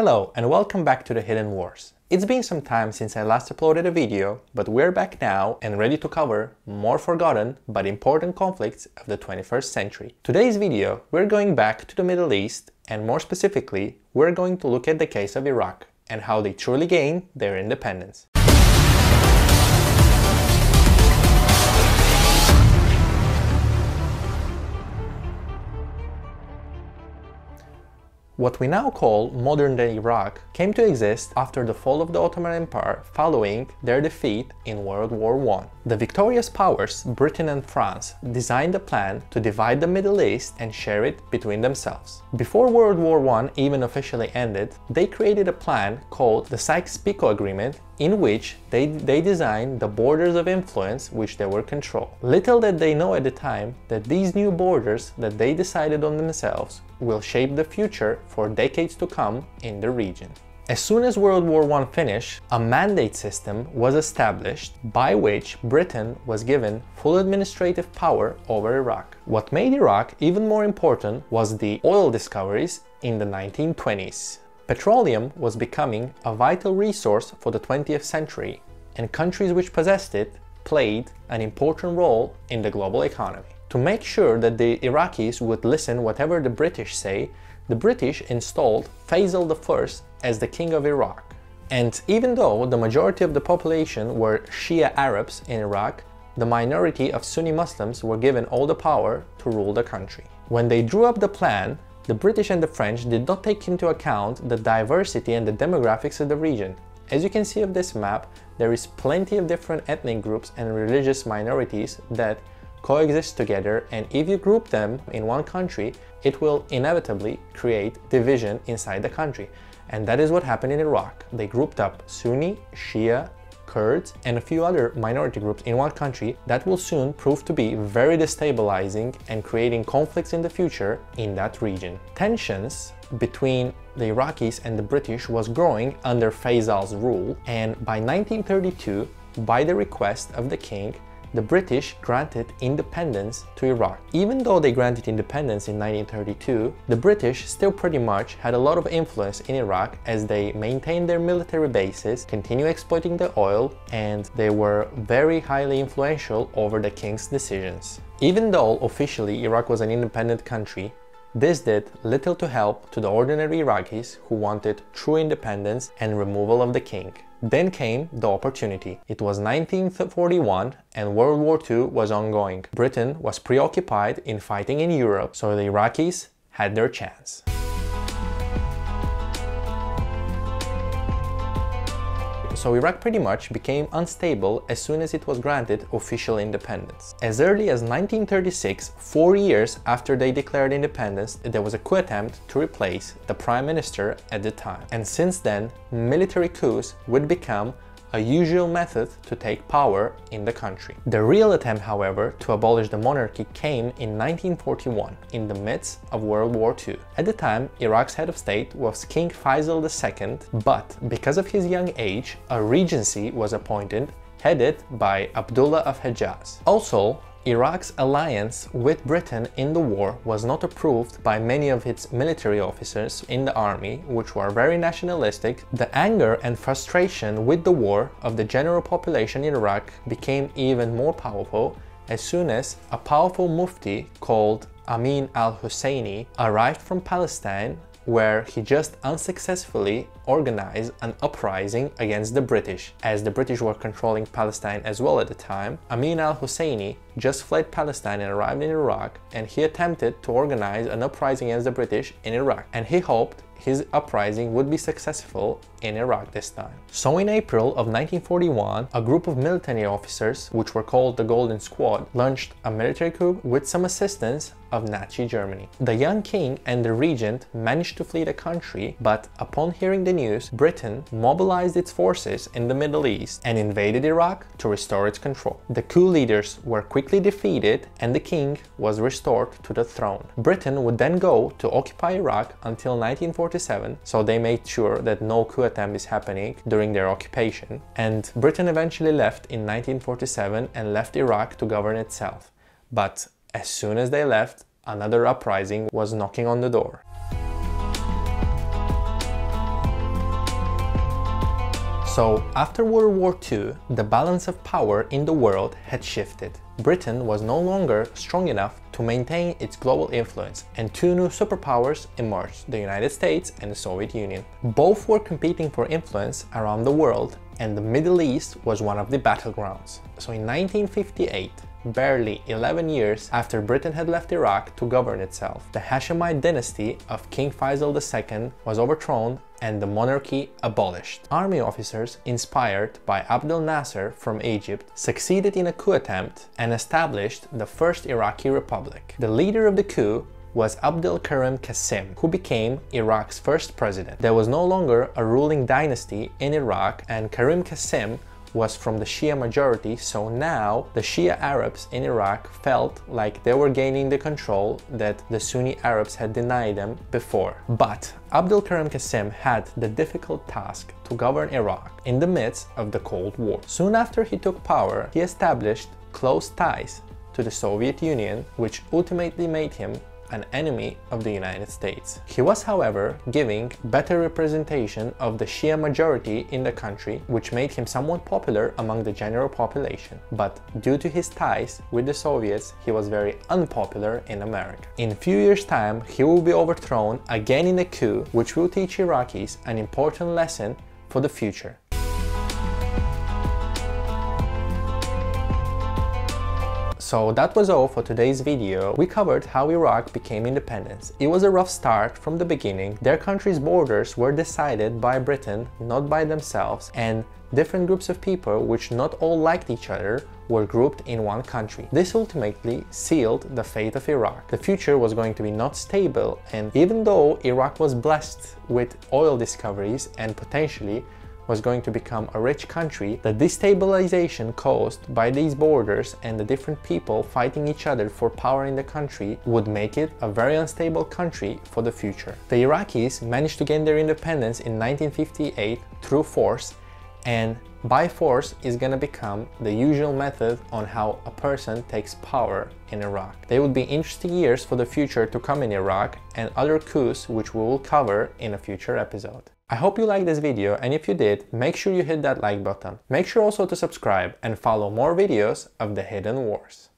Hello and welcome back to the Hidden Wars. It's been some time since I last uploaded a video, but we're back now and ready to cover more forgotten but important conflicts of the 21st century. Today's video, we're going back to the Middle East and more specifically, we're going to look at the case of Iraq and how they truly gained their independence. What we now call modern-day Iraq came to exist after the fall of the Ottoman Empire following their defeat in World War I. The victorious powers, Britain and France, designed a plan to divide the Middle East and share it between themselves. Before World War I even officially ended, they created a plan called the Sykes-Picot Agreement in which they, they designed the borders of influence which they were control. Little did they know at the time that these new borders that they decided on themselves will shape the future for decades to come in the region. As soon as World War I finished, a mandate system was established by which Britain was given full administrative power over Iraq. What made Iraq even more important was the oil discoveries in the 1920s. Petroleum was becoming a vital resource for the 20th century, and countries which possessed it played an important role in the global economy. To make sure that the Iraqis would listen whatever the British say, the British installed Faisal I as the king of Iraq. And even though the majority of the population were Shia Arabs in Iraq, the minority of Sunni Muslims were given all the power to rule the country. When they drew up the plan, the British and the French did not take into account the diversity and the demographics of the region. As you can see of this map, there is plenty of different ethnic groups and religious minorities that coexist together and if you group them in one country, it will inevitably create division inside the country. And that is what happened in Iraq. They grouped up Sunni, Shia, Kurds, and a few other minority groups in one country that will soon prove to be very destabilizing and creating conflicts in the future in that region. Tensions between the Iraqis and the British was growing under Faisal's rule and by 1932, by the request of the king, the British granted independence to Iraq. Even though they granted independence in 1932, the British still pretty much had a lot of influence in Iraq as they maintained their military bases, continued exploiting the oil, and they were very highly influential over the king's decisions. Even though officially Iraq was an independent country, this did little to help to the ordinary Iraqis who wanted true independence and removal of the king. Then came the opportunity. It was 1941 and World War II was ongoing. Britain was preoccupied in fighting in Europe, so the Iraqis had their chance. So Iraq pretty much became unstable as soon as it was granted official independence. As early as 1936, four years after they declared independence, there was a coup attempt to replace the prime minister at the time. And since then, military coups would become a usual method to take power in the country. The real attempt, however, to abolish the monarchy came in 1941, in the midst of World War II. At the time, Iraq's head of state was King Faisal II, but because of his young age, a regency was appointed headed by Abdullah of Hejaz. Also, Iraq's alliance with Britain in the war was not approved by many of its military officers in the army, which were very nationalistic. The anger and frustration with the war of the general population in Iraq became even more powerful as soon as a powerful mufti called Amin al-Husseini arrived from Palestine where he just unsuccessfully organized an uprising against the British. As the British were controlling Palestine as well at the time, Amin al-Husseini just fled Palestine and arrived in Iraq and he attempted to organize an uprising against the British in Iraq and he hoped his uprising would be successful in Iraq this time. So in April of 1941, a group of military officers, which were called the Golden Square, launched a military coup with some assistance of Nazi Germany. The young king and the regent managed to flee the country, but upon hearing the news, Britain mobilized its forces in the Middle East and invaded Iraq to restore its control. The coup leaders were quickly defeated and the king was restored to the throne. Britain would then go to occupy Iraq until 1947, so they made sure that no coup attempt is happening during their occupation. And Britain eventually left in 1947 and left Iraq to govern itself. But as soon as they left, another uprising was knocking on the door. So, after World War II, the balance of power in the world had shifted. Britain was no longer strong enough to maintain its global influence, and two new superpowers emerged the United States and the Soviet Union. Both were competing for influence around the world, and the Middle East was one of the battlegrounds. So in 1958, barely 11 years after Britain had left Iraq to govern itself. The Hashemite dynasty of King Faisal II was overthrown and the monarchy abolished. Army officers inspired by Abdel Nasser from Egypt succeeded in a coup attempt and established the first Iraqi republic. The leader of the coup was Abdel Karim Qasim, who became Iraq's first president. There was no longer a ruling dynasty in Iraq and Karim Qasim was from the Shia majority, so now the Shia Arabs in Iraq felt like they were gaining the control that the Sunni Arabs had denied them before. But Abdul Karim Qasim had the difficult task to govern Iraq in the midst of the Cold War. Soon after he took power, he established close ties to the Soviet Union, which ultimately made him an enemy of the United States. He was, however, giving better representation of the Shia majority in the country, which made him somewhat popular among the general population. But due to his ties with the Soviets, he was very unpopular in America. In a few years' time, he will be overthrown again in a coup, which will teach Iraqis an important lesson for the future. So that was all for today's video. We covered how Iraq became independent. It was a rough start from the beginning. Their country's borders were decided by Britain, not by themselves, and different groups of people, which not all liked each other, were grouped in one country. This ultimately sealed the fate of Iraq. The future was going to be not stable, and even though Iraq was blessed with oil discoveries and potentially was going to become a rich country, the destabilization caused by these borders and the different people fighting each other for power in the country would make it a very unstable country for the future. The Iraqis managed to gain their independence in 1958 through force and by force is gonna become the usual method on how a person takes power in Iraq. They would be interesting years for the future to come in Iraq and other coups which we will cover in a future episode. I hope you liked this video and if you did, make sure you hit that like button. Make sure also to subscribe and follow more videos of the Hidden Wars.